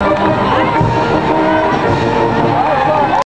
Thank